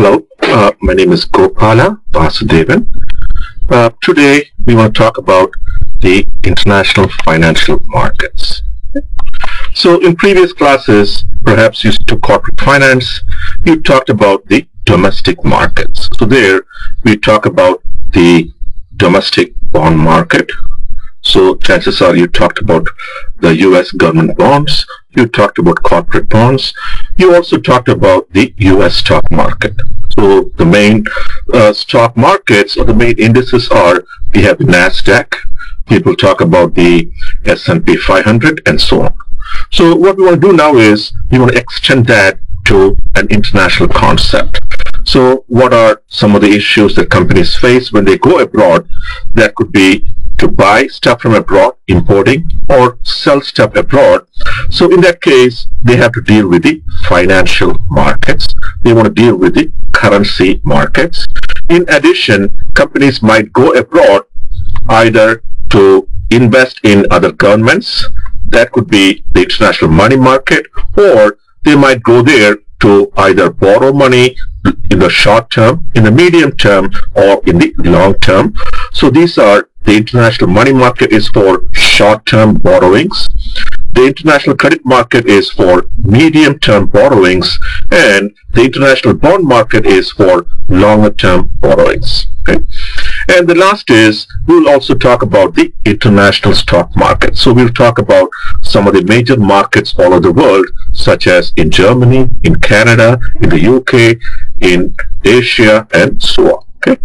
Hello, uh, my name is Gopala Vasudevan. Uh, today we want to talk about the international financial markets. So in previous classes, perhaps you took corporate finance, you talked about the domestic markets. So there we talk about the domestic bond market. So chances are you talked about the US government bonds, you talked about corporate bonds, you also talked about the US stock market. So the main uh, stock markets or the main indices are, we have NASDAQ, people talk about the S&P 500 and so on. So what we want to do now is we want to extend that to an international concept. So what are some of the issues that companies face when they go abroad? That could be to buy stuff from abroad, importing, or sell stuff abroad. So in that case, they have to deal with the financial markets. They want to deal with the currency markets. In addition, companies might go abroad either to invest in other governments, that could be the international money market, or they might go there to either borrow money in the short term, in the medium term, or in the long term. So these are the international money market is for short-term borrowings. The international credit market is for medium-term borrowings, and the international bond market is for longer-term borrowings. Okay? And the last is we'll also talk about the international stock market. So we'll talk about some of the major markets all over the world, such as in Germany, in Canada, in the UK, in Asia, and so on. Okay.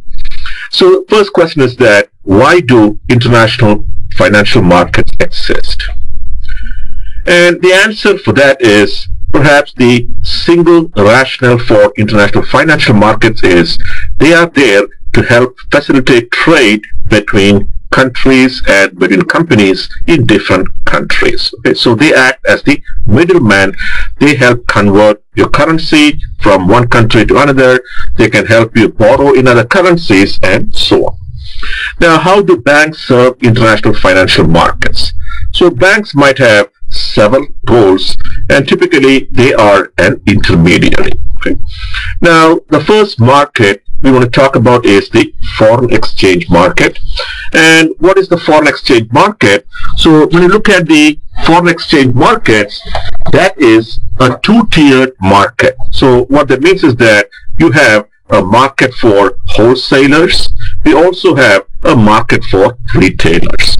So the first question is that why do international financial markets exist? And the answer for that is perhaps the single rationale for international financial markets is they are there to help facilitate trade between countries and between companies in different countries. Okay, so they act as the middleman. They help convert your currency from one country to another. They can help you borrow in other currencies and so on. Now, how do banks serve international financial markets? So banks might have several roles and typically they are an intermediary. Okay? Now, the first market we want to talk about is the foreign exchange market. And what is the foreign exchange market? So when you look at the foreign exchange markets, that is a two-tiered market. So what that means is that you have a market for wholesalers. We also have a market for retailers.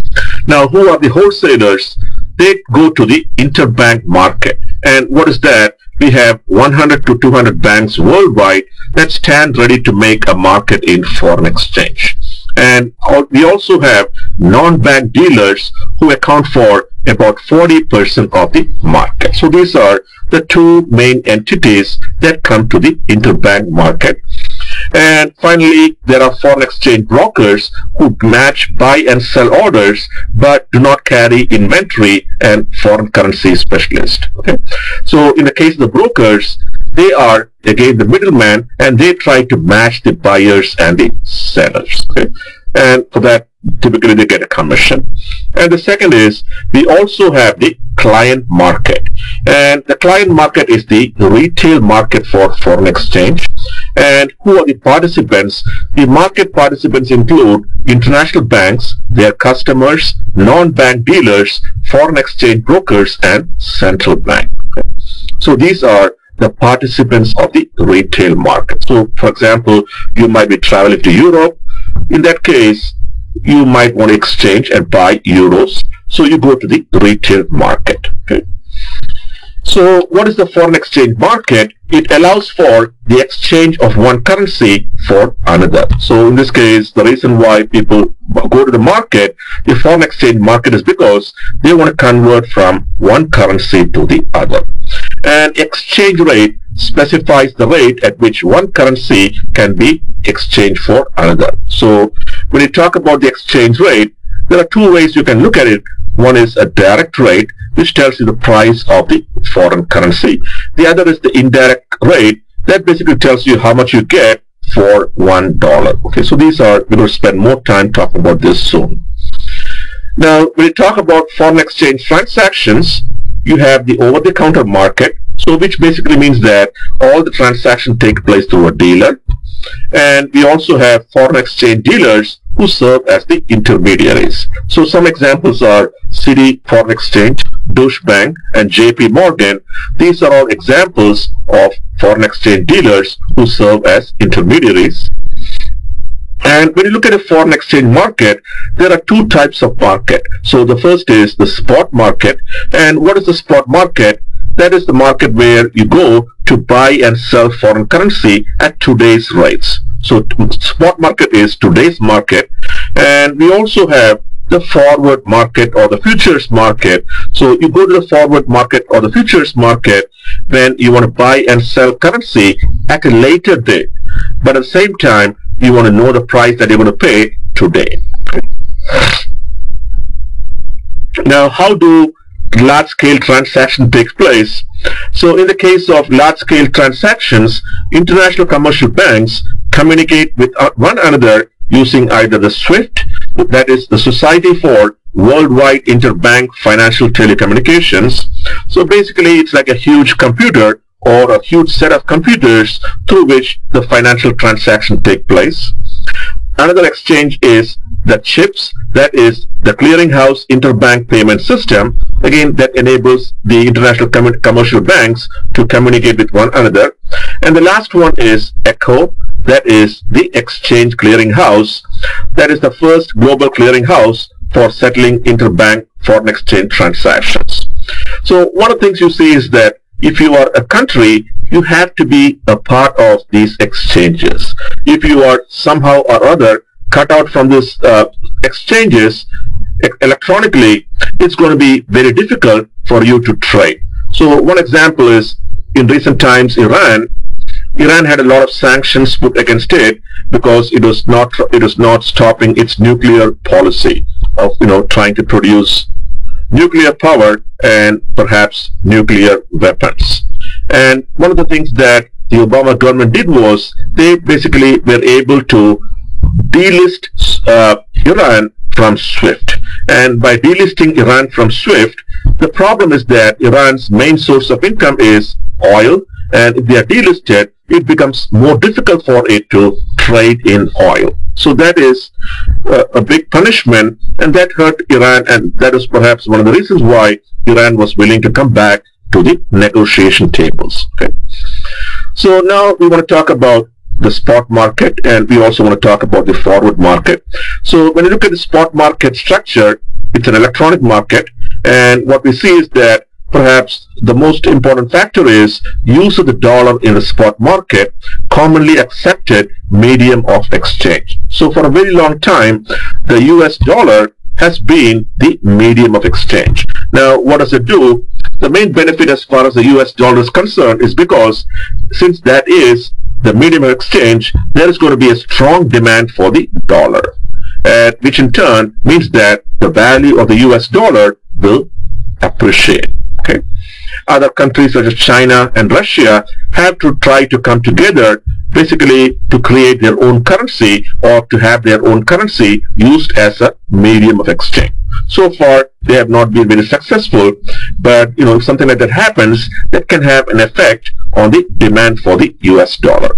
Now, who are the wholesalers? They go to the interbank market. And what is that? We have 100 to 200 banks worldwide that stand ready to make a market in foreign exchange. And we also have non-bank dealers who account for about 40% of the market. So these are the two main entities that come to the interbank market. And finally, there are foreign exchange brokers who match buy and sell orders but do not carry inventory and foreign currency specialist. Okay? So in the case of the brokers, they are again the middleman and they try to match the buyers and the sellers. Okay? And for that, typically they get a commission. And the second is we also have the client market. And the client market is the retail market for foreign exchange. And who are the participants? The market participants include international banks, their customers, non-bank dealers, foreign exchange brokers, and central bank. So these are the participants of the retail market. So, for example, you might be traveling to Europe. In that case, you might want to exchange and buy euros. So you go to the retail market. Okay. So what is the foreign exchange market? It allows for the exchange of one currency for another. So in this case, the reason why people go to the market, the foreign exchange market is because they want to convert from one currency to the other. And exchange rate specifies the rate at which one currency can be exchanged for another. So when you talk about the exchange rate, there are two ways you can look at it. One is a direct rate, which tells you the price of the foreign currency. The other is the indirect rate, that basically tells you how much you get for one dollar. Okay, so these are, we're going to spend more time talking about this soon. Now, when you talk about foreign exchange transactions, you have the over-the-counter market, So which basically means that all the transactions take place through a dealer. And we also have foreign exchange dealers who serve as the intermediaries. So some examples are Citi Foreign Exchange, Deutsche Bank, and JP Morgan. These are all examples of foreign exchange dealers who serve as intermediaries. And when you look at a foreign exchange market, there are two types of market. So the first is the spot market. And what is the spot market? That is the market where you go to buy and sell foreign currency at today's rates. So spot market is today's market. And we also have the forward market or the futures market. So you go to the forward market or the futures market when you want to buy and sell currency at a later date. But at the same time, you want to know the price that you're going to pay today. Now, how do large-scale transaction takes place? So in the case of large-scale transactions, international commercial banks communicate with uh, one another using either the SWIFT, that is the Society for Worldwide Interbank Financial Telecommunications. So basically, it's like a huge computer or a huge set of computers through which the financial transaction take place. Another exchange is the CHIPS, that is the Clearinghouse Interbank Payment System, again that enables the international com commercial banks to communicate with one another. And the last one is ECHO, that is the Exchange Clearinghouse, that is the first global clearinghouse for settling interbank foreign exchange transactions. So one of the things you see is that if you are a country, you have to be a part of these exchanges. If you are somehow or other cut out from these uh, exchanges electronically, it's going to be very difficult for you to trade. So one example is in recent times, Iran, Iran had a lot of sanctions put against it because it was not it was not stopping its nuclear policy of you know trying to produce nuclear power and perhaps nuclear weapons. And one of the things that the Obama government did was they basically were able to delist uh, Iran from SWIFT. And by delisting Iran from SWIFT, the problem is that Iran's main source of income is oil. And if they are delisted, it becomes more difficult for it to trade in oil. So that is uh, a big punishment and that hurt Iran and that is perhaps one of the reasons why Iran was willing to come back to the negotiation tables. Okay. So now we want to talk about the spot market and we also want to talk about the forward market. So when you look at the spot market structure, it's an electronic market and what we see is that perhaps the most important factor is use of the dollar in the spot market, commonly accepted medium of exchange. So for a very long time, the US dollar has been the medium of exchange. Now, what does it do? The main benefit as far as the US dollar is concerned is because since that is the medium of exchange, there is going to be a strong demand for the dollar, uh, which in turn means that the value of the US dollar will appreciate. Okay. Other countries such as China and Russia have to try to come together basically to create their own currency or to have their own currency used as a medium of exchange. So far, they have not been very successful, but you know, if something like that happens, that can have an effect on the demand for the US dollar.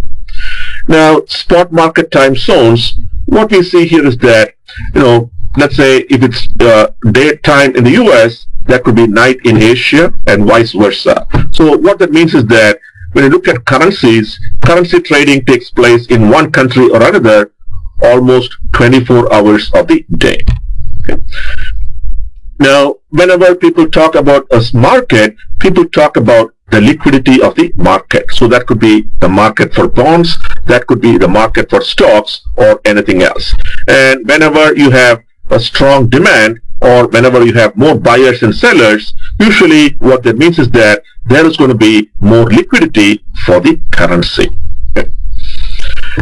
Now, spot market time zones, what we see here is that, you know, let's say if it's uh, daytime in the US, that could be night in Asia and vice versa. So what that means is that when you look at currencies, currency trading takes place in one country or another almost 24 hours of the day. Okay. Now, whenever people talk about a market, people talk about the liquidity of the market. So that could be the market for bonds, that could be the market for stocks or anything else. And whenever you have a strong demand, or whenever you have more buyers and sellers, usually what that means is that there is going to be more liquidity for the currency. Okay.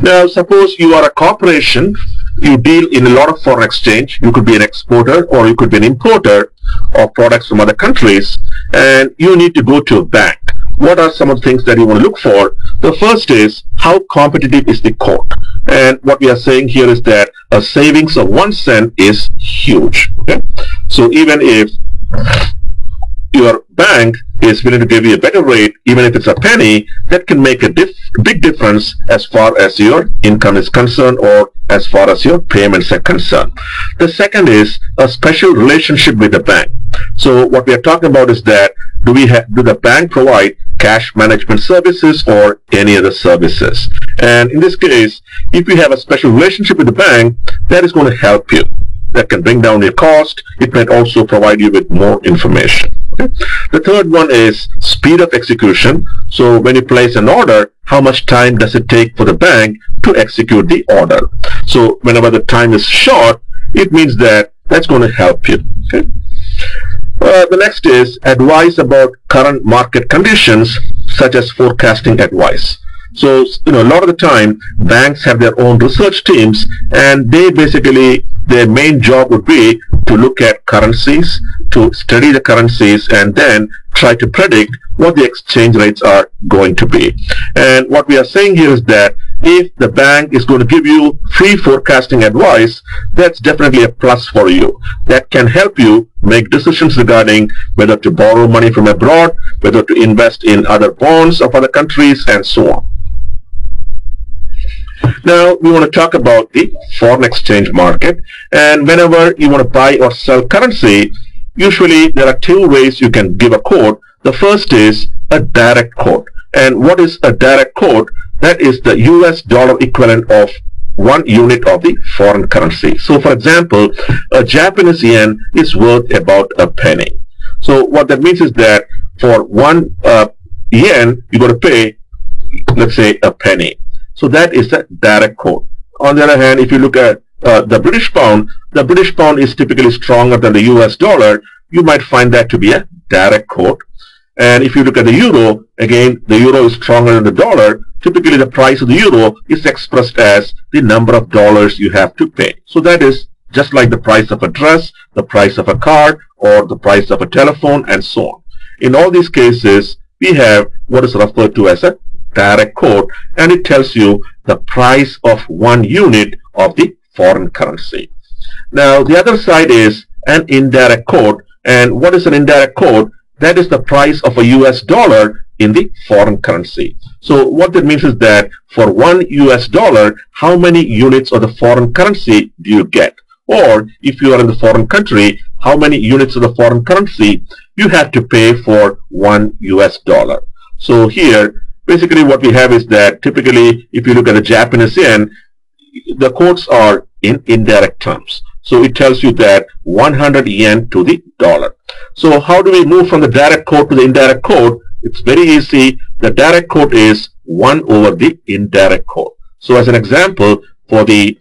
Now, suppose you are a corporation, you deal in a lot of foreign exchange. You could be an exporter or you could be an importer of products from other countries, and you need to go to a bank. What are some of the things that you want to look for? The first is how competitive is the court? And what we are saying here is that a savings of one cent is huge. Okay? So even if your bank is willing to give you a better rate, even if it's a penny, that can make a big difference as far as your income is concerned or as far as your payments are concerned. The second is a special relationship with the bank. So what we are talking about is that do we do the bank provide cash management services or any other services? And in this case, if you have a special relationship with the bank, that is going to help you. That can bring down your cost. It might also provide you with more information. The third one is speed of execution. So when you place an order, how much time does it take for the bank to execute the order? So whenever the time is short, it means that that's going to help you. Okay? Uh, the next is advice about current market conditions, such as forecasting advice. So, you know, a lot of the time, banks have their own research teams, and they basically, their main job would be to look at currencies, to study the currencies, and then try to predict what the exchange rates are going to be. And what we are saying here is that if the bank is going to give you free forecasting advice, that's definitely a plus for you. That can help you make decisions regarding whether to borrow money from abroad, whether to invest in other bonds of other countries, and so on. Now, we want to talk about the foreign exchange market. And whenever you want to buy or sell currency, usually there are two ways you can give a quote. The first is a direct quote. And what is a direct quote? That is the US dollar equivalent of one unit of the foreign currency. So for example, a Japanese yen is worth about a penny. So what that means is that for one uh, yen, you're going to pay, let's say, a penny. So that is a direct quote. On the other hand, if you look at uh, the British pound, the British pound is typically stronger than the US dollar. You might find that to be a direct quote. And if you look at the euro, again, the euro is stronger than the dollar. Typically, the price of the euro is expressed as the number of dollars you have to pay. So that is just like the price of a dress, the price of a car, or the price of a telephone, and so on. In all these cases, we have what is referred to as a direct quote and it tells you the price of one unit of the foreign currency. Now the other side is an indirect quote and what is an indirect quote? That is the price of a US dollar in the foreign currency. So what that means is that for one US dollar, how many units of the foreign currency do you get? Or if you are in the foreign country, how many units of the foreign currency you have to pay for one US dollar. So here basically what we have is that typically if you look at the Japanese yen, the quotes are in indirect terms. So it tells you that 100 yen to the dollar. So how do we move from the direct quote to the indirect quote? It's very easy. The direct quote is 1 over the indirect quote. So as an example, for the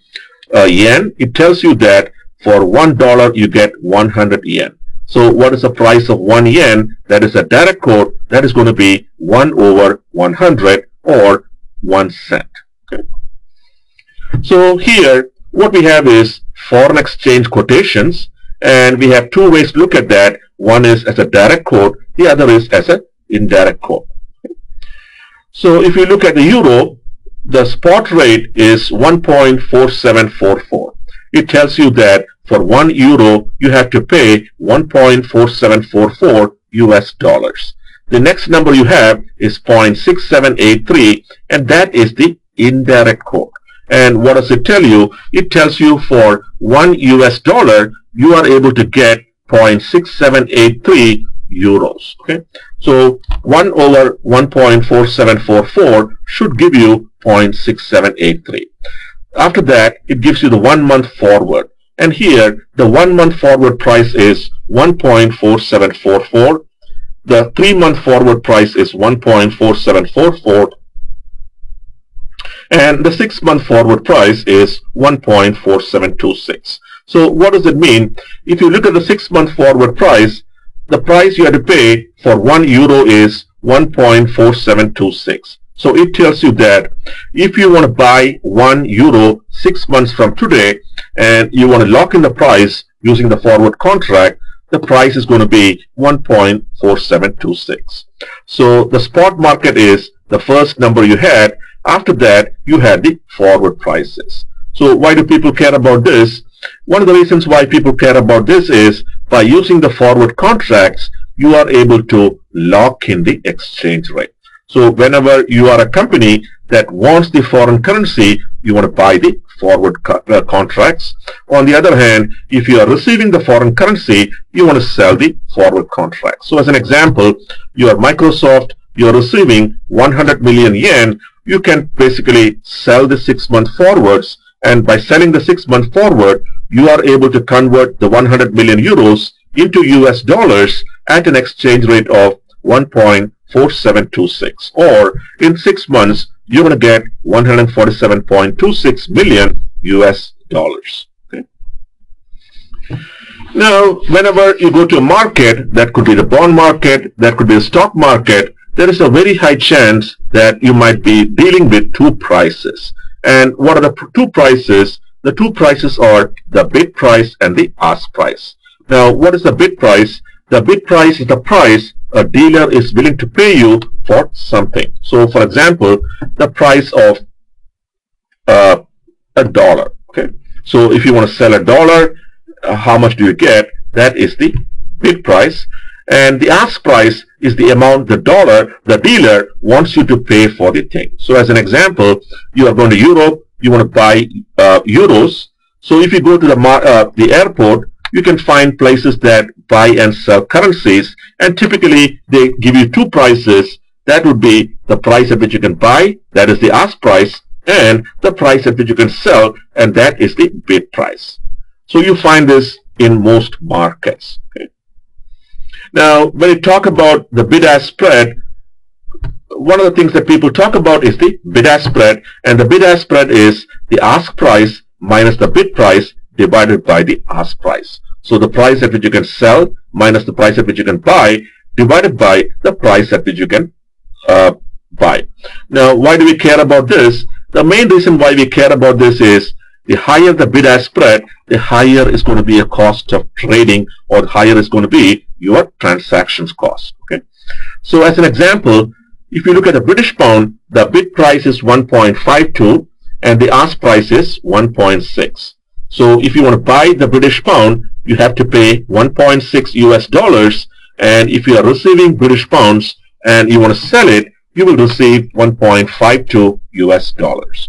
uh, yen, it tells you that for $1 you get 100 yen. So what is the price of 1 yen? That is a direct quote. That is going to be 1 over 100 or 1 cent. Okay. So here what we have is foreign exchange quotations and we have two ways to look at that. One is as a direct quote, the other is as an indirect quote. So if you look at the euro, the spot rate is 1.4744. It tells you that for 1 euro, you have to pay 1.4744 US dollars. The next number you have is 0.6783 and that is the indirect quote. And what does it tell you? It tells you for 1 US dollar, you are able to get 0.6783 euros. Okay, So 1 over 1.4744 should give you 0.6783. After that, it gives you the one month forward. And here, the one month forward price is 1.4744. The three month forward price is 1.4744. And the six month forward price is 1.4726. So what does it mean? If you look at the six month forward price, the price you have to pay for one euro is 1.4726. So it tells you that if you want to buy one euro six months from today and you want to lock in the price using the forward contract, the price is going to be 1.4726. So the spot market is the first number you had. After that, you had the forward prices. So why do people care about this? One of the reasons why people care about this is by using the forward contracts, you are able to lock in the exchange rate. So whenever you are a company that wants the foreign currency, you want to buy the forward co uh, contracts. On the other hand, if you are receiving the foreign currency, you want to sell the forward contracts. So as an example, you are Microsoft, you are receiving 100 million yen, you can basically sell the six month forwards and by selling the six month forward, you are able to convert the 100 million euros into US dollars at an exchange rate of 1.4726 or in six months you're going to get 147.26 million US dollars. Okay. Now, whenever you go to a market, that could be the bond market, that could be the stock market, there is a very high chance that you might be dealing with two prices. And what are the two prices? The two prices are the bid price and the ask price. Now, what is the bid price? The bid price is the price a dealer is willing to pay you for something. So, for example, the price of uh, a dollar. Okay. So, if you want to sell a dollar, uh, how much do you get? That is the bid price. And the ask price is the amount the dollar the dealer wants you to pay for the thing. So, as an example, you are going to Europe, you want to buy uh, euros. So, if you go to the uh, the airport, you can find places that buy and sell currencies and typically they give you two prices that would be the price at which you can buy that is the ask price and the price at which you can sell and that is the bid price so you find this in most markets okay. Now when you talk about the bid ask spread one of the things that people talk about is the bid ask spread and the bid ask spread is the ask price minus the bid price divided by the ask price. So the price at which you can sell minus the price at which you can buy divided by the price at which you can uh, buy. Now, why do we care about this? The main reason why we care about this is the higher the bid ask spread, the higher is going to be a cost of trading or the higher is going to be your transactions cost. Okay. So as an example, if you look at the British pound, the bid price is 1.52 and the ask price is 1.6. So if you want to buy the British pound, you have to pay 1.6 US dollars. And if you are receiving British pounds and you want to sell it, you will receive 1.52 US dollars.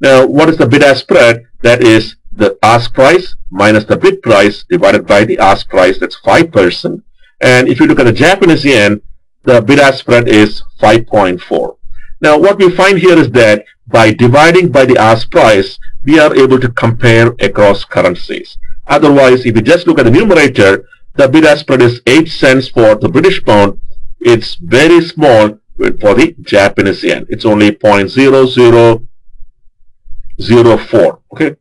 Now, what is the bid-ask spread? That is the ask price minus the bid price divided by the ask price. That's 5%. And if you look at the Japanese yen, the bid-ask spread is 5.4. Now, what we find here is that by dividing by the ask price, we are able to compare across currencies. Otherwise, if you just look at the numerator, the bid ask spread is 8 cents for the British pound. It's very small for the Japanese yen. It's only 0.0004. Okay.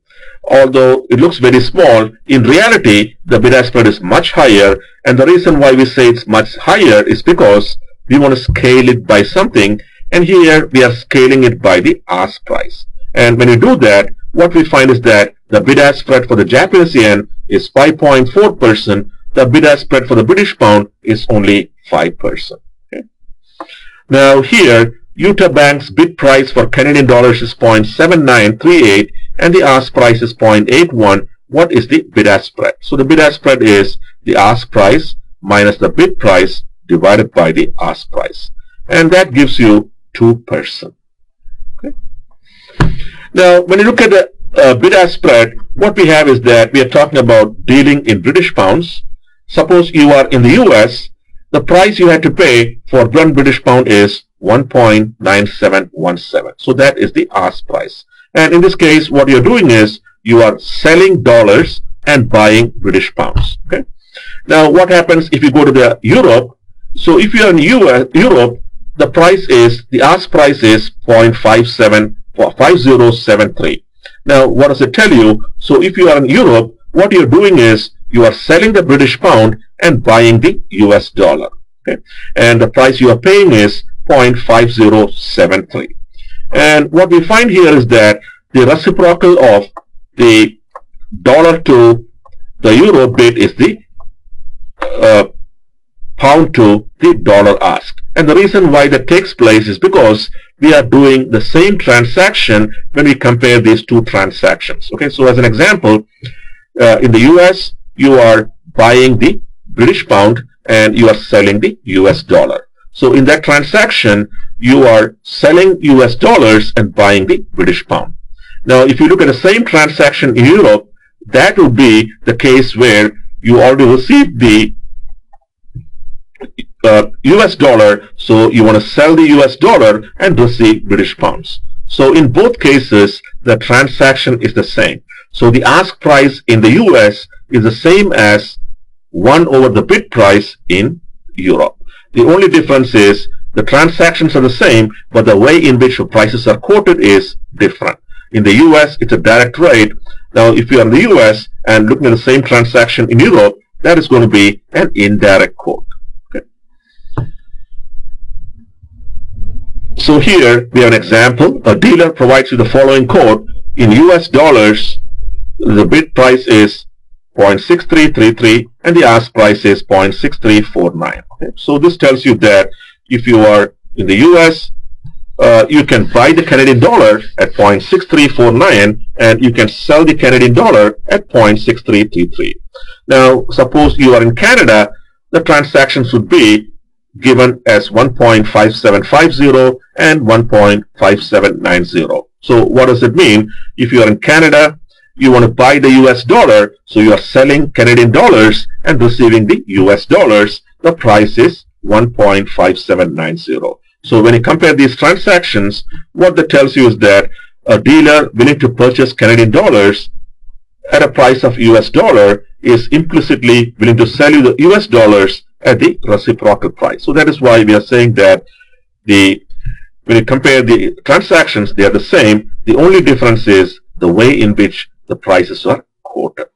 Although it looks very small, in reality, the bid ask spread is much higher. And the reason why we say it's much higher is because we want to scale it by something. And here we are scaling it by the ask price. And when you do that, what we find is that the bid-ask spread for the Japanese yen is 5.4%. The bid-ask spread for the British pound is only 5%. Okay? Now here, Utah Bank's bid price for Canadian dollars is 0.7938 and the ask price is 0.81. What is the bid-ask spread? So the bid-ask spread is the ask price minus the bid price divided by the ask price. And that gives you 2%. Okay? Now, when you look at the uh, bid-ask spread, what we have is that we are talking about dealing in British pounds. Suppose you are in the US, the price you had to pay for one British pound is 1.9717. So that is the ask price. And in this case, what you're doing is you are selling dollars and buying British pounds. Okay. Now, what happens if you go to the Europe? So if you're in US, Europe, the price is, the ask price is 0.57 5073. Now, what does it tell you? So, if you are in Europe, what you're doing is you are selling the British pound and buying the US dollar. Okay? And the price you are paying is 0.5073. And what we find here is that the reciprocal of the dollar to the euro bid is the uh, pound to the dollar ask. And the reason why that takes place is because we are doing the same transaction when we compare these two transactions. Okay, so as an example, uh, in the US, you are buying the British pound and you are selling the US dollar. So in that transaction, you are selling US dollars and buying the British pound. Now, if you look at the same transaction in Europe, that would be the case where you already received the uh, US dollar, so you want to sell the US dollar and receive British pounds. So in both cases, the transaction is the same. So the ask price in the US is the same as 1 over the bid price in Europe. The only difference is the transactions are the same, but the way in which the prices are quoted is different. In the US, it's a direct rate. Now, if you are in the US and looking at the same transaction in Europe, that is going to be an indirect quote. So here we have an example. A dealer provides you the following quote. In US dollars, the bid price is 0.6333 and the ask price is 0.6349. Okay. So this tells you that if you are in the US, uh, you can buy the Canadian dollar at 0.6349 and you can sell the Canadian dollar at 0.6333. Now, suppose you are in Canada, the transactions would be given as 1.5750 and 1.5790. So what does it mean? If you are in Canada, you want to buy the US dollar, so you are selling Canadian dollars and receiving the US dollars. The price is 1.5790. So when you compare these transactions, what that tells you is that a dealer willing to purchase Canadian dollars at a price of US dollar is implicitly willing to sell you the US dollars at the reciprocal price. So that is why we are saying that the when you compare the transactions, they are the same. The only difference is the way in which the prices are quoted.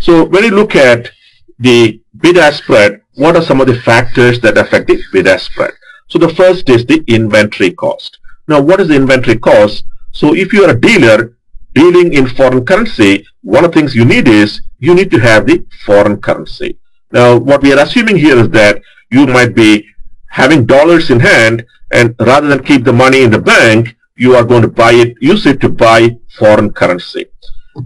So when you look at the bid-ask spread, what are some of the factors that affect the bid-ask spread? So the first is the inventory cost. Now what is the inventory cost? So if you are a dealer dealing in foreign currency, one of the things you need is you need to have the foreign currency. Now what we are assuming here is that you might be having dollars in hand and rather than keep the money in the bank, you are going to buy it, use it to buy foreign currency.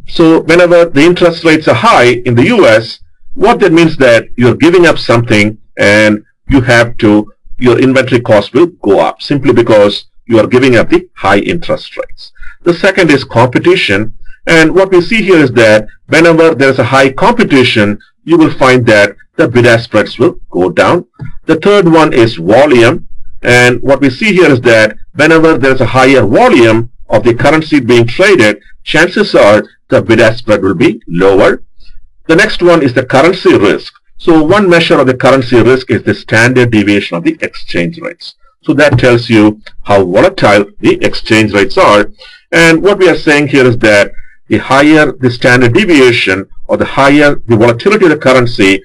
So whenever the interest rates are high in the US, what that means that you're giving up something and you have to, your inventory cost will go up simply because you are giving up the high interest rates. The second is competition. And what we see here is that whenever there's a high competition, you will find that the bid-ask spreads will go down. The third one is volume. And what we see here is that whenever there's a higher volume of the currency being traded, chances are the bid-ask spread will be lower. The next one is the currency risk. So one measure of the currency risk is the standard deviation of the exchange rates. So that tells you how volatile the exchange rates are. And what we are saying here is that the higher the standard deviation or the higher the volatility of the currency,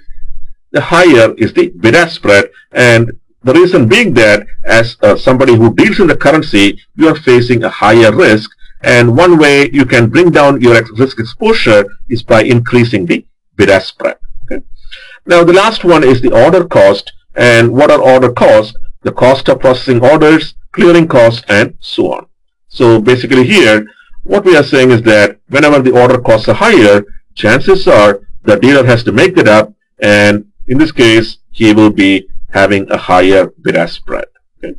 the higher is the bid-ask spread. And the reason being that as uh, somebody who deals in the currency, you are facing a higher risk and one way you can bring down your risk exposure is by increasing the bid-ask spread. Okay? Now the last one is the order cost. And what are order costs? The cost of processing orders, clearing costs, and so on. So basically here, what we are saying is that whenever the order costs are higher, chances are the dealer has to make it up. And in this case, he will be having a higher bid-ask spread. Okay?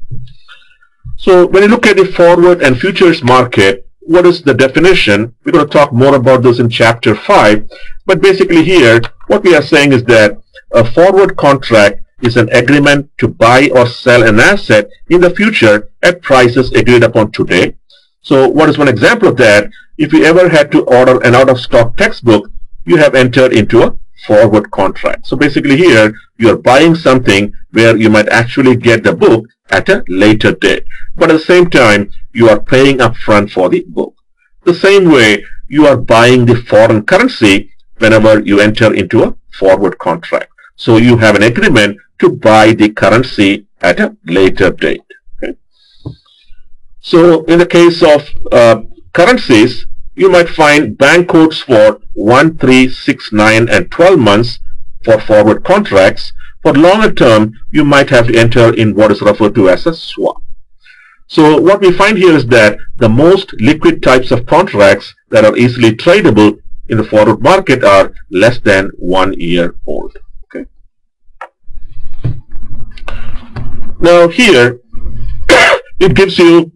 So when you look at the forward and futures market, what is the definition? We're going to talk more about this in chapter 5. But basically here, what we are saying is that a forward contract is an agreement to buy or sell an asset in the future at prices agreed upon today. So what is one example of that? If you ever had to order an out-of-stock textbook, you have entered into a forward contract. So basically here, you're buying something where you might actually get the book at a later date. But at the same time, you are paying upfront for the book. The same way, you are buying the foreign currency whenever you enter into a forward contract. So you have an agreement to buy the currency at a later date. Okay? So in the case of uh, currencies, you might find bank quotes for 1, 3, 6, 9 and 12 months for forward contracts. For longer term, you might have to enter in what is referred to as a swap. So what we find here is that the most liquid types of contracts that are easily tradable in the forward market are less than one year old. Okay. Now here, it gives you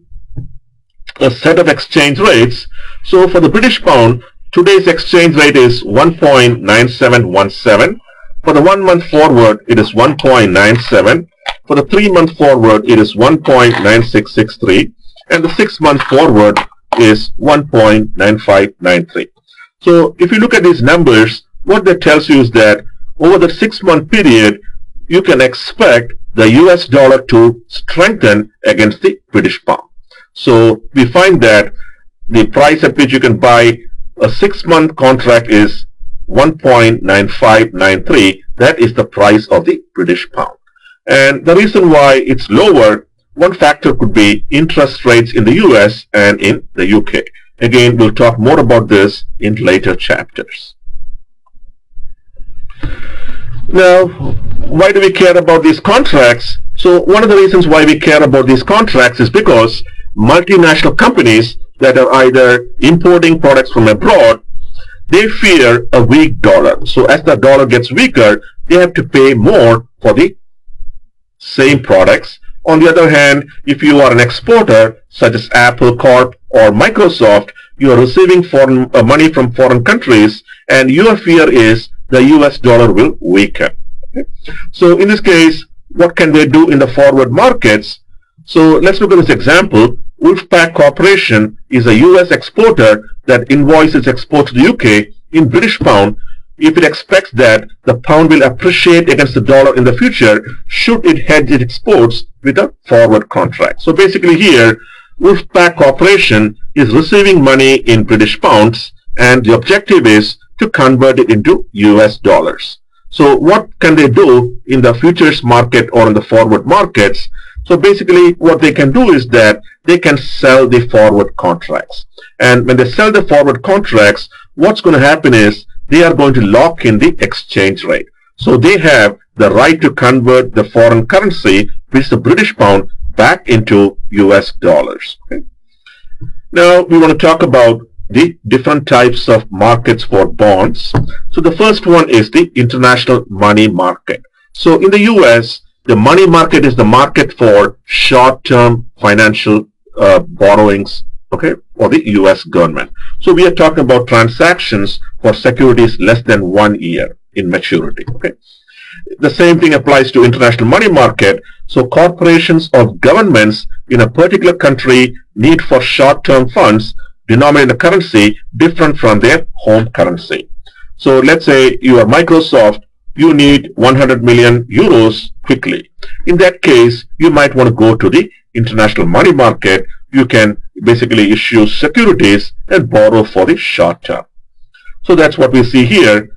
a set of exchange rates. So for the British pound, today's exchange rate is 1.9717. For the one month forward, it is 1.97. For the three month forward, it is 1.9663. And the six month forward is 1.9593. So if you look at these numbers, what that tells you is that over the six month period, you can expect the US dollar to strengthen against the British pound. So we find that the price at which you can buy a six-month contract is 1.9593. That is the price of the British pound. And the reason why it's lower, one factor could be interest rates in the US and in the UK. Again, we'll talk more about this in later chapters. Now, why do we care about these contracts? So one of the reasons why we care about these contracts is because multinational companies that are either importing products from abroad, they fear a weak dollar. So as the dollar gets weaker, they have to pay more for the same products. On the other hand, if you are an exporter, such as Apple Corp or Microsoft, you are receiving foreign uh, money from foreign countries, and your fear is the US dollar will weaken. So in this case, what can they do in the forward markets? So let's look at this example. Wolfpack Corporation is a US exporter that invoices exports to the UK in British pound if it expects that the pound will appreciate against the dollar in the future should it hedge its exports with a forward contract. So basically here, Wolfpack Corporation is receiving money in British pounds and the objective is to convert it into US dollars. So what can they do in the futures market or in the forward markets? So basically what they can do is that they can sell the forward contracts. And when they sell the forward contracts, what's going to happen is they are going to lock in the exchange rate. So they have the right to convert the foreign currency, which is the British pound, back into US dollars. Okay? Now we want to talk about the different types of markets for bonds. So the first one is the international money market. So in the US, the money market is the market for short-term financial uh, borrowings, okay, for the U.S. government. So we are talking about transactions for securities less than one year in maturity, okay. The same thing applies to international money market. So corporations or governments in a particular country need for short-term funds denominated in a currency different from their home currency. So let's say you are Microsoft you need 100 million euros quickly. In that case, you might want to go to the international money market. You can basically issue securities and borrow for the short term. So that's what we see here.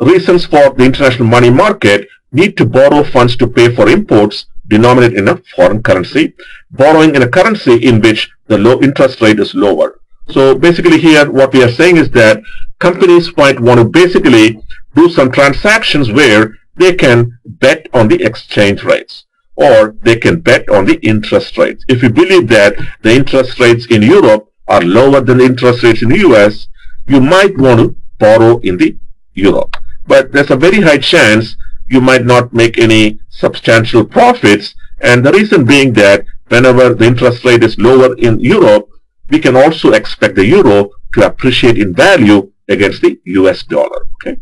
Reasons for the international money market need to borrow funds to pay for imports denominated in a foreign currency, borrowing in a currency in which the low interest rate is lower. So basically here what we are saying is that companies might want to basically do some transactions where they can bet on the exchange rates or they can bet on the interest rates. If you believe that the interest rates in Europe are lower than the interest rates in the US, you might want to borrow in the Europe. But there's a very high chance you might not make any substantial profits and the reason being that whenever the interest rate is lower in Europe, we can also expect the euro to appreciate in value against the US dollar. Okay.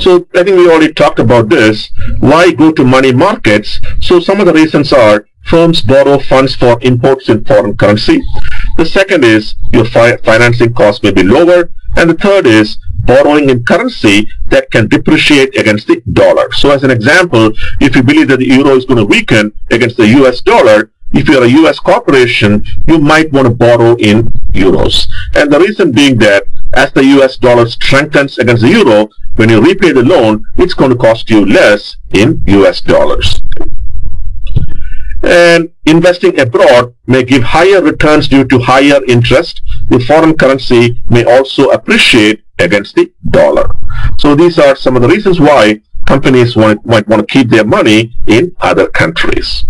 So I think we already talked about this. Why go to money markets? So some of the reasons are firms borrow funds for imports in foreign currency. The second is your fi financing costs may be lower. And the third is borrowing in currency that can depreciate against the dollar. So as an example, if you believe that the euro is going to weaken against the US dollar, if you're a US corporation, you might want to borrow in euros. And the reason being that as the US dollar strengthens against the euro, when you repay the loan, it's going to cost you less in US dollars. And investing abroad may give higher returns due to higher interest. The foreign currency may also appreciate against the dollar. So these are some of the reasons why companies want, might want to keep their money in other countries.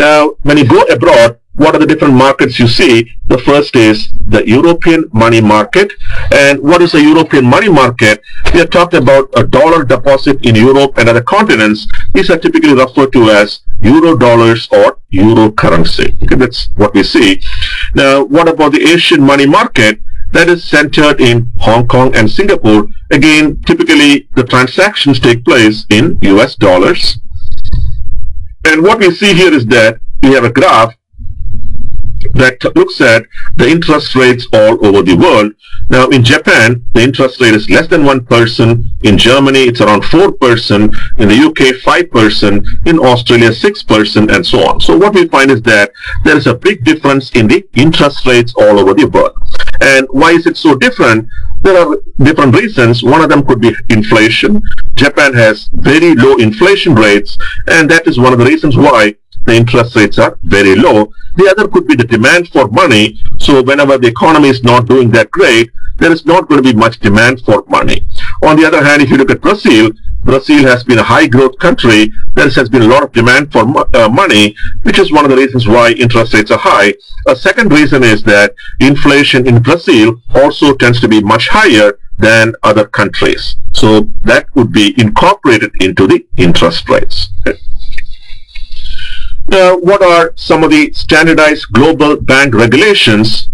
Now, when you go abroad, what are the different markets you see? The first is the European money market. And what is a European money market? We are talking about a dollar deposit in Europe and other continents. These are typically referred to as euro dollars or euro currency. Okay, that's what we see. Now, what about the Asian money market? That is centered in Hong Kong and Singapore. Again, typically the transactions take place in US dollars. And what we see here is that we have a graph that looks at the interest rates all over the world. Now in Japan, the interest rate is less than 1%. In Germany, it's around 4%. In the UK, 5%. In Australia, 6% and so on. So what we find is that there is a big difference in the interest rates all over the world. And why is it so different? There are different reasons. One of them could be inflation. Japan has very low inflation rates and that is one of the reasons why the interest rates are very low. The other could be the demand for money. So whenever the economy is not doing that great, there is not going to be much demand for money. On the other hand, if you look at Brazil, Brazil has been a high growth country. There has been a lot of demand for uh, money, which is one of the reasons why interest rates are high. A second reason is that inflation in Brazil also tends to be much higher than other countries. So that would be incorporated into the interest rates. Now, what are some of the standardized global bank regulations?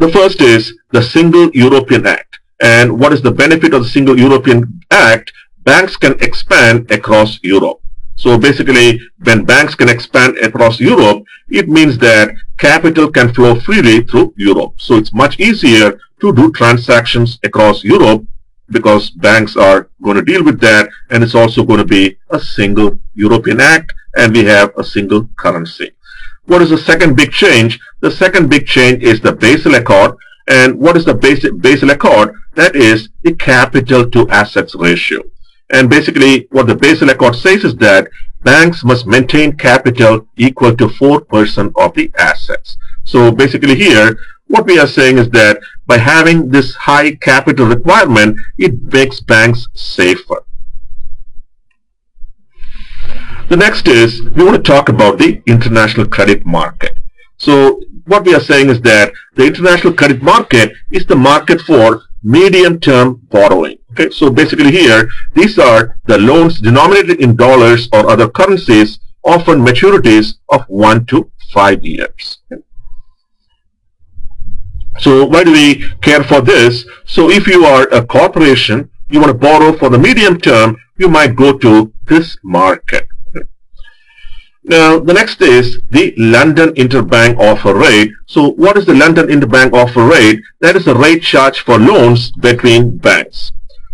The first is the Single European Act. And what is the benefit of the Single European Act? Banks can expand across Europe. So basically, when banks can expand across Europe, it means that capital can flow freely through Europe. So it's much easier to do transactions across Europe because banks are going to deal with that and it's also going to be a single European Act and we have a single currency. What is the second big change? The second big change is the Basel Accord. And what is the basic Basel Accord? That is the capital to assets ratio. And basically what the Basel Accord says is that banks must maintain capital equal to 4% of the assets. So basically here, what we are saying is that by having this high capital requirement, it makes banks safer. The next is we want to talk about the international credit market. So what we are saying is that the international credit market is the market for medium-term borrowing. Okay, so basically here, these are the loans denominated in dollars or other currencies, often maturities of one to five years. Okay. So why do we care for this? So if you are a corporation, you want to borrow for the medium term, you might go to this market. Now, the next is the London Interbank Offer Rate. So, what is the London Interbank Offer Rate? That is the rate charged for loans between banks.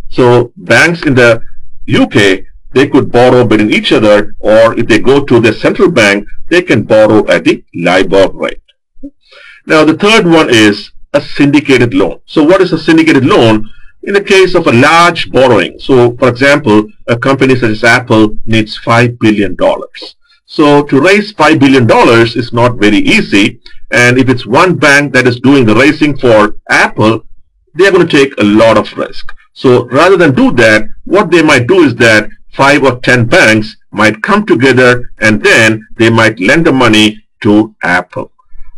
So, banks in the UK, they could borrow between each other or if they go to the central bank, they can borrow at the LIBOR rate. Now, the third one is a syndicated loan. So, what is a syndicated loan? In the case of a large borrowing, so for example, a company such as Apple needs $5 billion. So to raise $5 billion is not very easy. And if it's one bank that is doing the raising for Apple, they're going to take a lot of risk. So rather than do that, what they might do is that five or ten banks might come together and then they might lend the money to Apple.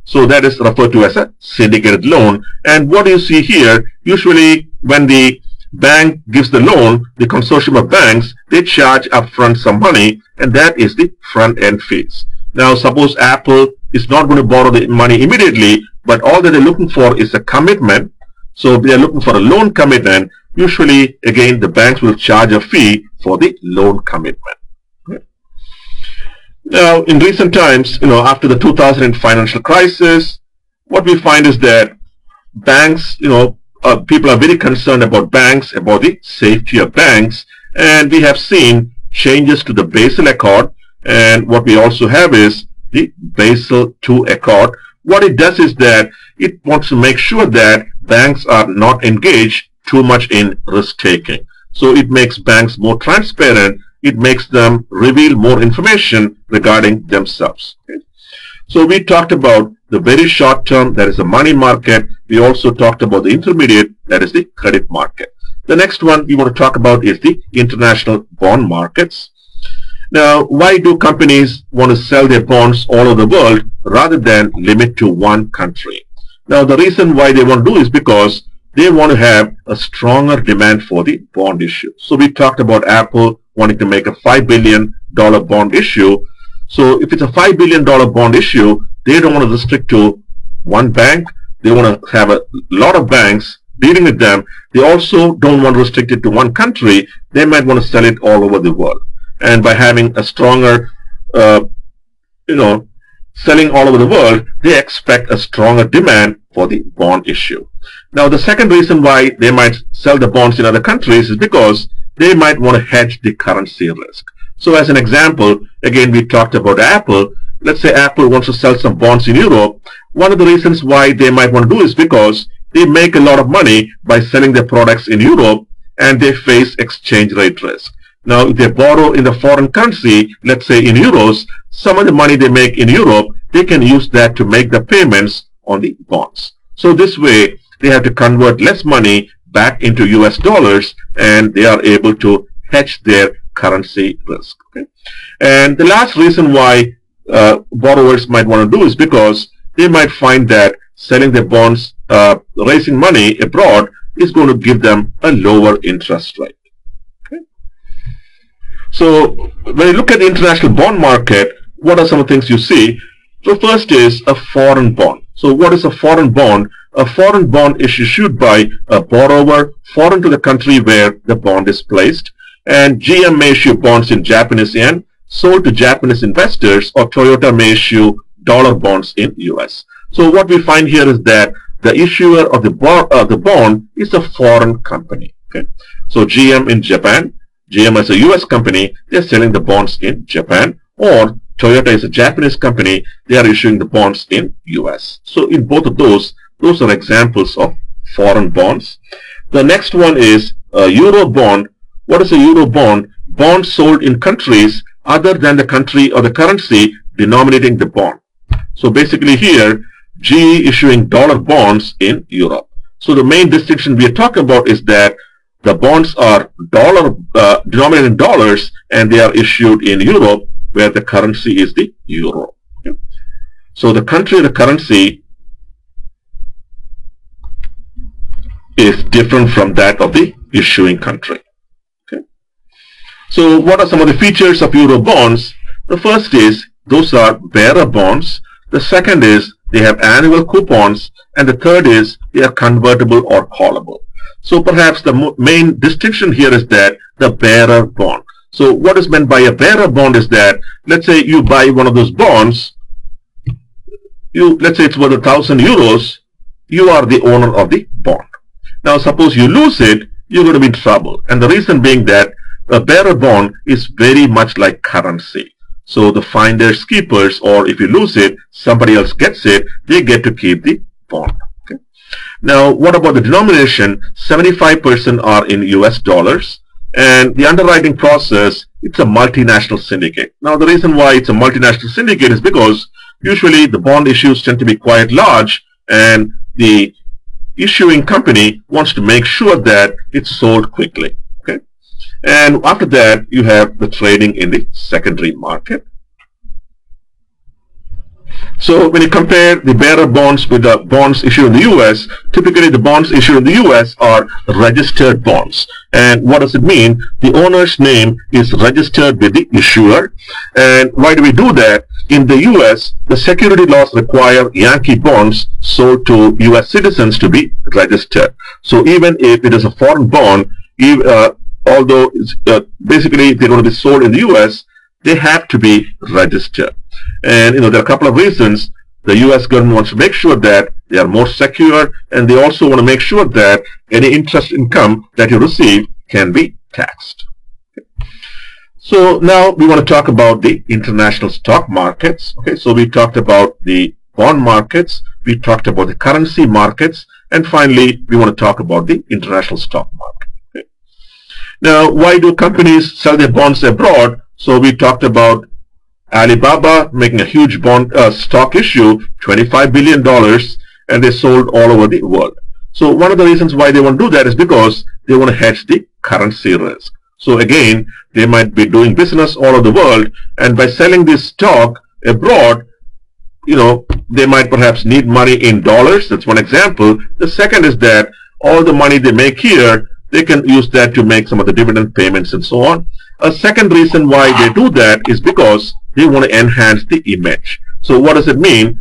So that is referred to as a syndicated loan. And what you see here, usually when the bank gives the loan, the consortium of banks, they charge upfront some money and that is the front end fees. Now suppose Apple is not going to borrow the money immediately, but all that they're looking for is a commitment. So they're looking for a loan commitment. Usually, again, the banks will charge a fee for the loan commitment. Now, in recent times, you know, after the 2000 financial crisis, what we find is that banks, you know, uh, people are very concerned about banks, about the safety of banks, and we have seen changes to the Basel Accord, and what we also have is the Basel II Accord. What it does is that it wants to make sure that banks are not engaged too much in risk-taking. So it makes banks more transparent. It makes them reveal more information regarding themselves. Okay? So we talked about the very short term, that is the money market. We also talked about the intermediate, that is the credit market. The next one we want to talk about is the international bond markets. Now, why do companies want to sell their bonds all over the world rather than limit to one country? Now, the reason why they want to do is because they want to have a stronger demand for the bond issue. So we talked about Apple wanting to make a $5 billion bond issue. So if it's a $5 billion bond issue, they don't want to restrict to one bank. They want to have a lot of banks dealing with them. They also don't want to restrict it to one country. They might want to sell it all over the world and by having a stronger, uh, you know, selling all over the world, they expect a stronger demand for the bond issue. Now, the second reason why they might sell the bonds in other countries is because they might want to hedge the currency risk. So as an example, again, we talked about Apple. Let's say Apple wants to sell some bonds in Europe. One of the reasons why they might want to do is because they make a lot of money by selling their products in Europe and they face exchange rate risk. Now, if they borrow in the foreign currency, let's say in euros, some of the money they make in Europe, they can use that to make the payments on the bonds. So this way, they have to convert less money back into US dollars and they are able to hedge their currency risk. Okay? And the last reason why uh, borrowers might want to do is because they might find that selling their bonds, uh, raising money abroad is going to give them a lower interest rate. Okay? So when you look at the international bond market, what are some of the things you see? So first is a foreign bond. So what is a foreign bond? A foreign bond is issued by a borrower foreign to the country where the bond is placed. And GM may issue bonds in Japanese yen sold to Japanese investors or Toyota may issue dollar bonds in US. So what we find here is that the issuer of the, uh, the bond is a foreign company. Okay, So GM in Japan GM is a US company, they're selling the bonds in Japan or Toyota is a Japanese company, they are issuing the bonds in US. So in both of those, those are examples of foreign bonds. The next one is a Euro bond. What is a Euro bond? Bonds sold in countries other than the country or the currency denominating the bond. So basically here, GE issuing dollar bonds in Europe. So the main distinction we are talking about is that the bonds are dollar uh, denominated in dollars and they are issued in Europe where the currency is the euro. Okay. So the country the currency is different from that of the issuing country. So what are some of the features of euro bonds? The first is those are bearer bonds. The second is they have annual coupons and the third is they are convertible or callable. So perhaps the main distinction here is that the bearer bond. So what is meant by a bearer bond is that, let's say you buy one of those bonds, you let's say it's worth a thousand euros, you are the owner of the bond. Now suppose you lose it, you're going to be in trouble. And the reason being that a bearer bond is very much like currency. So the finders keepers or if you lose it, somebody else gets it, they get to keep the bond. Now, what about the denomination? 75% are in US dollars. And the underwriting process, it's a multinational syndicate. Now, the reason why it's a multinational syndicate is because usually the bond issues tend to be quite large and the issuing company wants to make sure that it's sold quickly. And after that, you have the trading in the secondary market. So when you compare the bearer bonds with the bonds issued in the US, typically the bonds issued in the US are registered bonds. And what does it mean? The owner's name is registered with the issuer. And why do we do that? In the US, the security laws require Yankee bonds sold to US citizens to be registered. So even if it is a foreign bond, uh, although uh, basically they're going to be sold in the US, they have to be registered. And you know, there are a couple of reasons the U.S. government wants to make sure that they are more secure, and they also want to make sure that any interest income that you receive can be taxed. So now we want to talk about the international stock markets. Okay, so we talked about the bond markets, we talked about the currency markets, and finally we want to talk about the international stock market. Now, why do companies sell their bonds abroad? So we talked about Alibaba making a huge bond uh, stock issue, $25 billion, and they sold all over the world. So one of the reasons why they want to do that is because they want to hedge the currency risk. So again, they might be doing business all over the world, and by selling this stock abroad, you know, they might perhaps need money in dollars. That's one example. The second is that all the money they make here, they can use that to make some of the dividend payments and so on. A second reason why they do that is because they want to enhance the image. So what does it mean?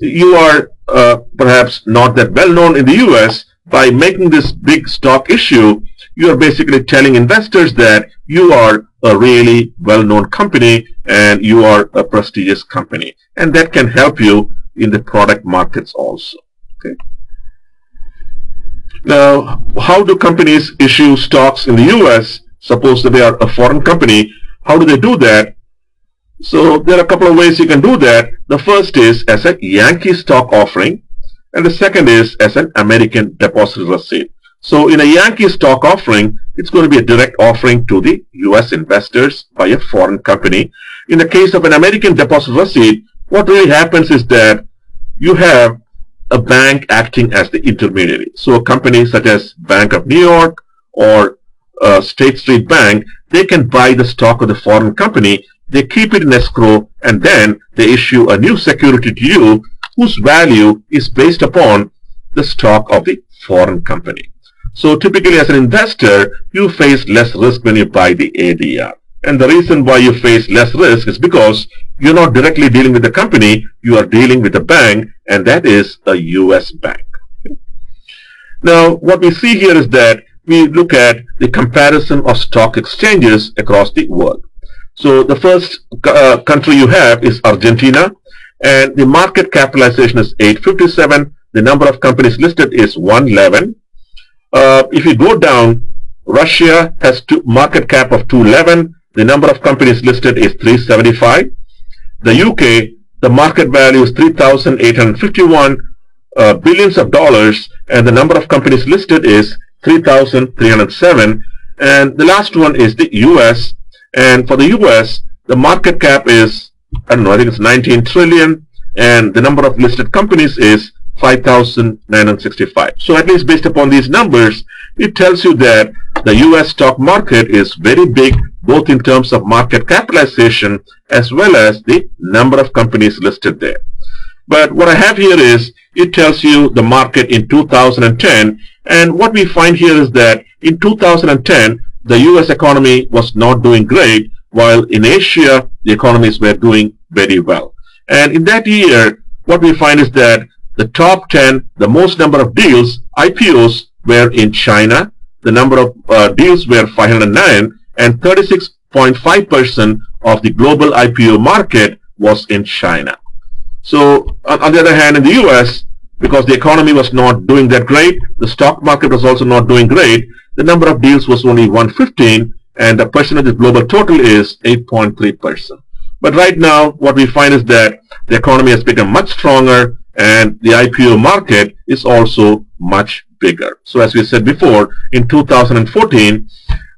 You are uh, perhaps not that well known in the US. By making this big stock issue, you are basically telling investors that you are a really well-known company and you are a prestigious company. And that can help you in the product markets also. Okay. Now, how do companies issue stocks in the US? Suppose that they are a foreign company. How do they do that? So there are a couple of ways you can do that. The first is as a Yankee stock offering and the second is as an American deposit receipt. So in a Yankee stock offering, it's going to be a direct offering to the US investors by a foreign company. In the case of an American deposit receipt, what really happens is that you have a bank acting as the intermediary. So a company such as Bank of New York or uh, State Street Bank, they can buy the stock of the foreign company, they keep it in escrow, and then they issue a new security to you whose value is based upon the stock of the foreign company. So typically as an investor, you face less risk when you buy the ADR. And the reason why you face less risk is because you're not directly dealing with the company, you are dealing with a bank, and that is a US bank. Now, what we see here is that we look at the comparison of stock exchanges across the world. So the first uh, country you have is Argentina, and the market capitalization is 857. The number of companies listed is 111. Uh, if you go down, Russia has market cap of 211. The number of companies listed is 375. The UK, the market value is 3,851 uh, billions of dollars and the number of companies listed is 3,307. And the last one is the US. And for the US, the market cap is, I don't know, I think it's 19 trillion and the number of listed companies is 5,965. So at least based upon these numbers, it tells you that the US stock market is very big both in terms of market capitalization as well as the number of companies listed there. But what I have here is it tells you the market in 2010 and what we find here is that in 2010 the US economy was not doing great while in Asia the economies were doing very well. And in that year what we find is that the top 10, the most number of deals, IPOs were in China. The number of uh, deals were 509 and 36.5% of the global IPO market was in China. So on, the other hand, in the US, because the economy was not doing that great, the stock market was also not doing great, the number of deals was only 115 and the percentage of global total is 8.3%. But right now, what we find is that the economy has become much stronger and the IPO market is also much bigger. So as we said before, in 2014,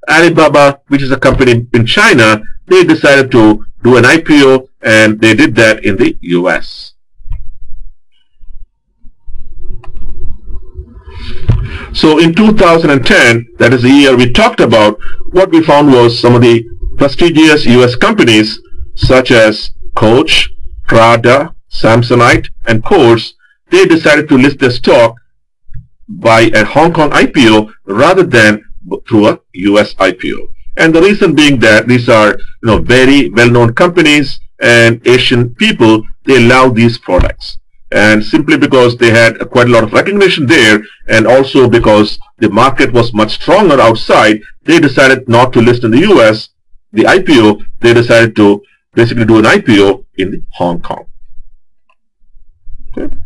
Alibaba, which is a company in China, they decided to do an IPO and they did that in the US. So in 2010, that is the year we talked about, what we found was some of the prestigious US companies such as Coach, Prada, Samsonite, and Kors, they decided to list their stock by a Hong Kong IPO rather than through a US IPO. And the reason being that these are you know very well-known companies and Asian people, they love these products. And simply because they had quite a lot of recognition there and also because the market was much stronger outside, they decided not to list in the US, the IPO, they decided to basically do an IPO in Hong Kong. Okay.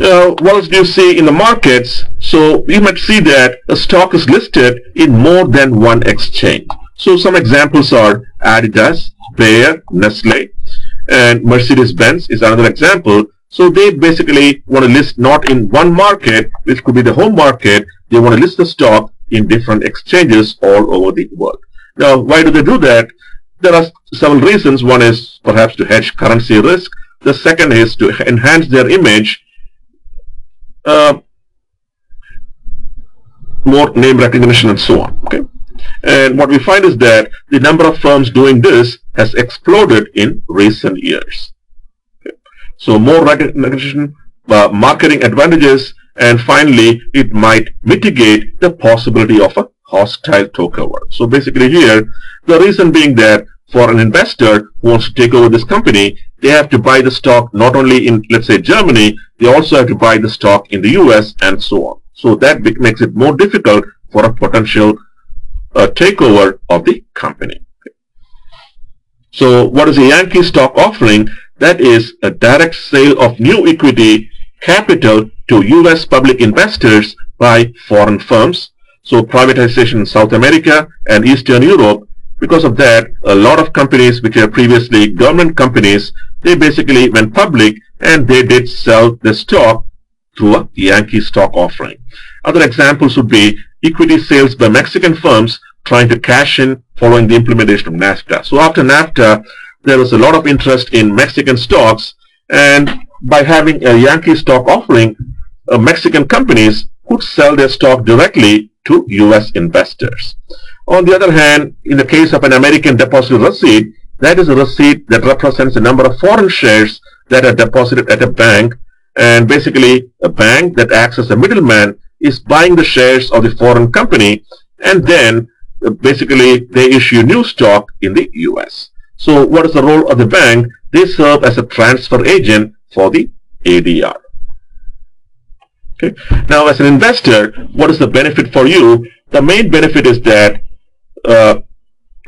Uh, what else do you see in the markets? So you might see that a stock is listed in more than one exchange. So some examples are Adidas, Bayer, Nestle, and Mercedes-Benz is another example. So they basically want to list not in one market, which could be the home market. They want to list the stock in different exchanges all over the world. Now, why do they do that? There are several reasons. One is perhaps to hedge currency risk. The second is to enhance their image, uh, more name recognition and so on. Okay. And what we find is that the number of firms doing this has exploded in recent years. So more recognition, uh, marketing advantages, and finally, it might mitigate the possibility of a hostile takeover. So basically here, the reason being that for an investor who wants to take over this company, they have to buy the stock not only in, let's say, Germany, they also have to buy the stock in the US and so on. So that makes it more difficult for a potential uh, takeover of the company. So what is a Yankee stock offering? That is a direct sale of new equity capital to US public investors by foreign firms. So privatization in South America and Eastern Europe because of that, a lot of companies which were previously government companies, they basically went public and they did sell the stock through a Yankee stock offering. Other examples would be equity sales by Mexican firms trying to cash in following the implementation of NAFTA. So after NAFTA, there was a lot of interest in Mexican stocks and by having a Yankee stock offering, uh, Mexican companies could sell their stock directly to US investors. On the other hand, in the case of an American deposit receipt, that is a receipt that represents the number of foreign shares that are deposited at a bank. And basically, a bank that acts as a middleman is buying the shares of the foreign company and then uh, basically they issue new stock in the US. So what is the role of the bank? They serve as a transfer agent for the ADR. Okay. Now as an investor, what is the benefit for you? The main benefit is that uh,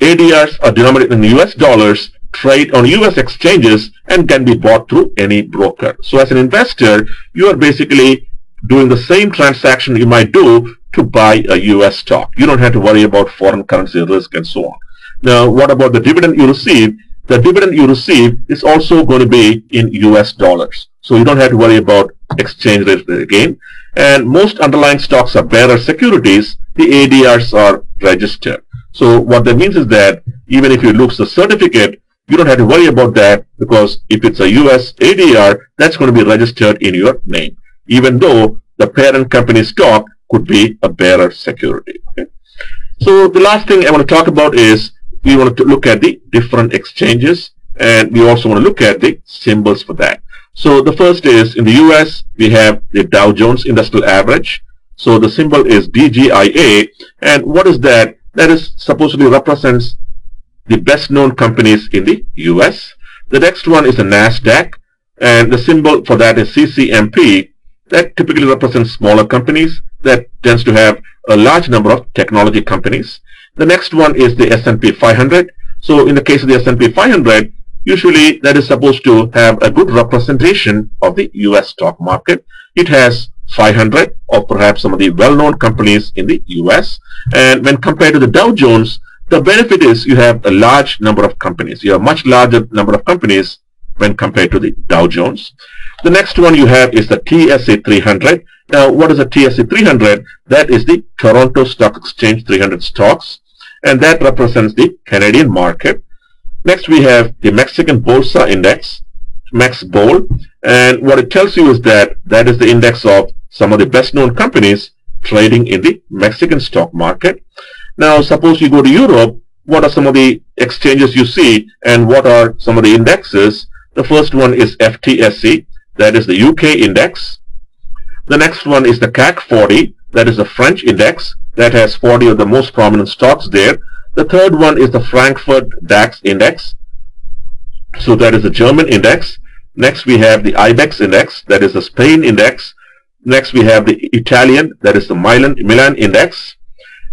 ADRs are denominated in US dollars, trade on US exchanges, and can be bought through any broker. So as an investor, you are basically doing the same transaction you might do to buy a US stock. You don't have to worry about foreign currency risk and so on. Now, what about the dividend you receive? The dividend you receive is also going to be in US dollars. So you don't have to worry about exchange rate again. And most underlying stocks are bearer securities. The ADRs are registered. So what that means is that even if you lose the certificate, you don't have to worry about that because if it's a US ADR, that's going to be registered in your name, even though the parent company stock could be a bearer security. Okay? So the last thing I want to talk about is we want to look at the different exchanges and we also want to look at the symbols for that. So the first is in the US, we have the Dow Jones Industrial Average. So the symbol is DJIA. And what is that? That is supposedly represents the best known companies in the US. The next one is the NASDAQ and the symbol for that is CCMP that typically represents smaller companies that tends to have a large number of technology companies. The next one is the S&P 500. So in the case of the S&P 500, usually that is supposed to have a good representation of the US stock market. It has 500 or perhaps some of the well-known companies in the US. And when compared to the Dow Jones, the benefit is you have a large number of companies. You have much larger number of companies when compared to the Dow Jones. The next one you have is the TSE 300. Now, what is the TSE 300? That is the Toronto Stock Exchange 300 stocks, and that represents the Canadian market. Next, we have the Mexican Bolsa Index, MexBol, and what it tells you is that that is the index of some of the best known companies trading in the Mexican stock market. Now, suppose you go to Europe, what are some of the exchanges you see and what are some of the indexes? The first one is FTSE, that is the UK index. The next one is the CAC 40, that is the French index that has 40 of the most prominent stocks there. The third one is the Frankfurt DAX index. So that is the German index. Next we have the IBEX index, that is the Spain index. Next we have the Italian, that is the Milan, Milan index.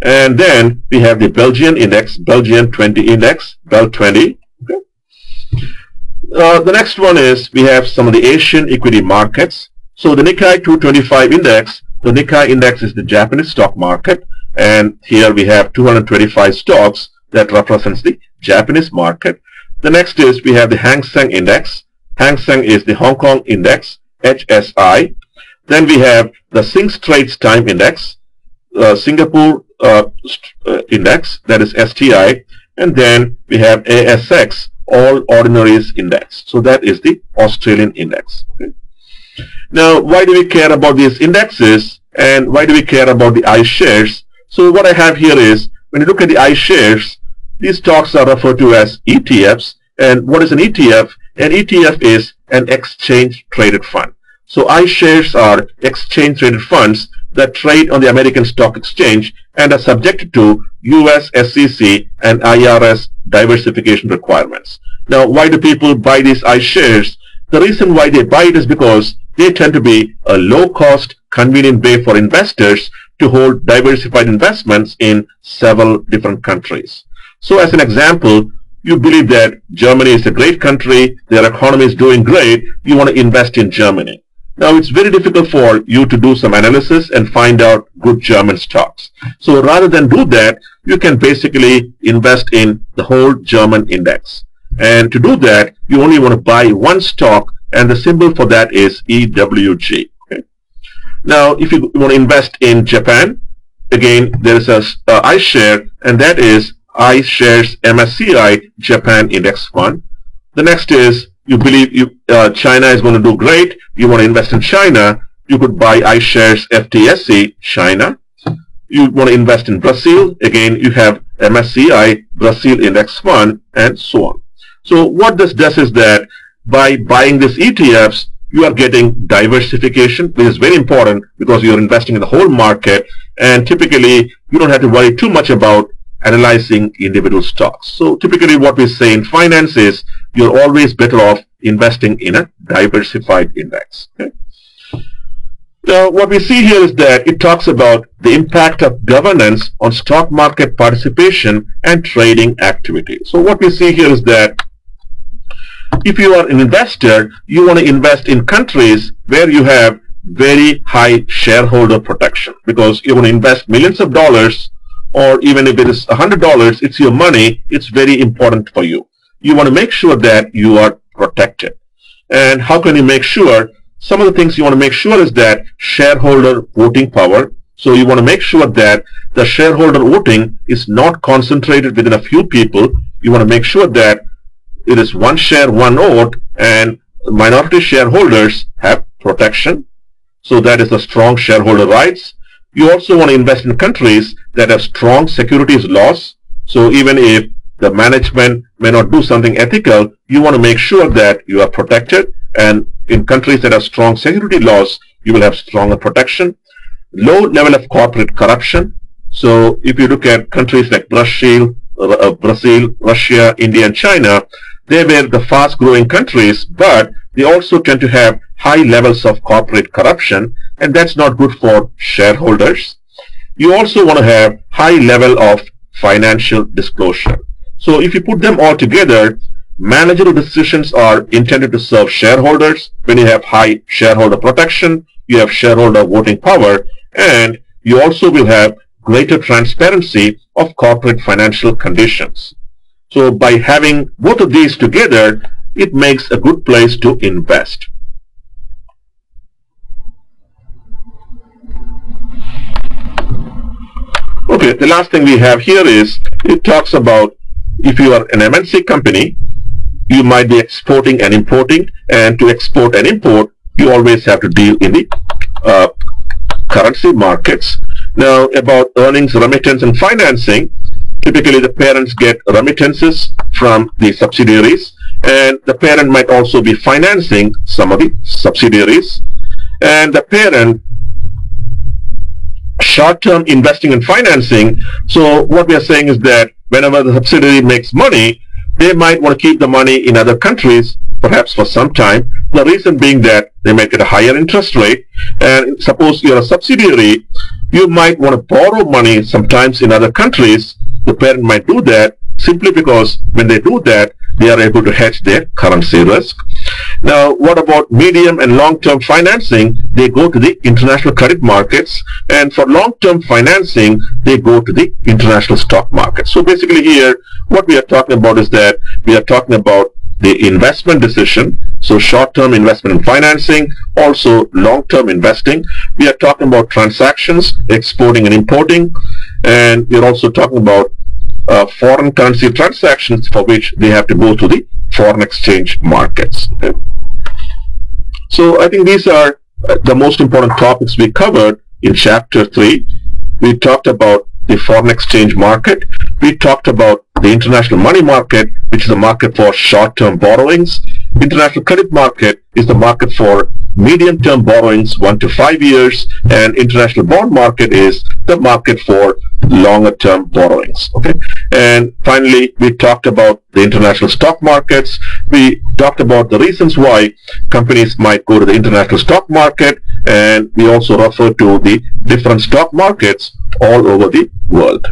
And then we have the Belgian index, Belgian 20 index, Bel 20. Okay. Uh, the next one is we have some of the Asian equity markets. So the Nikkei 225 index, the Nikkei index is the Japanese stock market. And here we have 225 stocks that represents the Japanese market. The next is we have the Hang Seng index. Hang Seng is the Hong Kong index, HSI. Then we have the Sing Straits Time Index, uh, Singapore uh, uh Index, that is STI, and then we have ASX, All Ordinaries Index. So that is the Australian Index. Okay. Now, why do we care about these indexes and why do we care about the iShares? So what I have here is when you look at the iShares, these stocks are referred to as ETFs. And what is an ETF? An ETF is an exchange traded fund. So iShares are exchange traded funds that trade on the American Stock Exchange and are subjected to US SEC and IRS diversification requirements. Now, why do people buy these iShares? The reason why they buy it is because they tend to be a low-cost, convenient way for investors to hold diversified investments in several different countries. So as an example, you believe that Germany is a great country, their economy is doing great, you want to invest in Germany. Now it's very difficult for you to do some analysis and find out good German stocks. So rather than do that, you can basically invest in the whole German index. And to do that, you only want to buy one stock and the symbol for that is EWG. Okay? Now, if you want to invest in Japan, again, there is a uh, iShare and that is iShares MSCI Japan Index Fund. The next is you believe you, uh, China is going to do great. You want to invest in China. You could buy iShares FTSE China. You want to invest in Brazil. Again, you have MSCI Brazil Index Fund and so on. So what this does is that by buying these ETFs, you are getting diversification, which is very important because you're investing in the whole market and typically you don't have to worry too much about analyzing individual stocks. So typically what we say in finance is you're always better off investing in a diversified index. Okay? Now what we see here is that it talks about the impact of governance on stock market participation and trading activity. So what we see here is that if you are an investor, you want to invest in countries where you have very high shareholder protection because you want to invest millions of dollars or even if it is $100, it's your money, it's very important for you. You want to make sure that you are protected. And how can you make sure? Some of the things you want to make sure is that shareholder voting power. So you want to make sure that the shareholder voting is not concentrated within a few people. You want to make sure that it is one share, one vote, and minority shareholders have protection. So that is the strong shareholder rights. You also want to invest in countries that have strong securities laws. So even if the management may not do something ethical, you want to make sure that you are protected. And in countries that have strong security laws, you will have stronger protection. Low level of corporate corruption. So if you look at countries like Brazil, uh, Brazil, Russia, India, and China, they were the fast growing countries, but they also tend to have high levels of corporate corruption and that's not good for shareholders. You also want to have high level of financial disclosure. So if you put them all together, managerial decisions are intended to serve shareholders. When you have high shareholder protection, you have shareholder voting power, and you also will have greater transparency of corporate financial conditions. So by having both of these together, it makes a good place to invest. Okay, the last thing we have here is it talks about if you are an MNC company, you might be exporting and importing, and to export and import, you always have to deal in the uh, currency markets. Now, about earnings, remittance, and financing, typically the parents get remittances from the subsidiaries, and the parent might also be financing some of the subsidiaries, and the parent short-term investing and financing. So what we are saying is that whenever the subsidiary makes money, they might want to keep the money in other countries, perhaps for some time. The reason being that they might get a higher interest rate. And suppose you're a subsidiary, you might want to borrow money sometimes in other countries. The parent might do that simply because when they do that, they are able to hedge their currency risk. Now, what about medium and long-term financing? They go to the international credit markets, and for long-term financing, they go to the international stock market. So basically here, what we are talking about is that we are talking about the investment decision, so short-term investment and financing, also long-term investing. We are talking about transactions, exporting and importing, and we're also talking about uh, foreign currency transactions for which they have to go to the foreign exchange markets. Okay? So I think these are uh, the most important topics we covered in chapter 3. We talked about the foreign exchange market. We talked about the international money market, which is a market for short-term borrowings. International credit market is the market for medium-term borrowings, one to five years, and international bond market is the market for longer-term borrowings. Okay, and finally, we talked about the international stock markets. We talked about the reasons why companies might go to the international stock market, and we also referred to the different stock markets all over the world.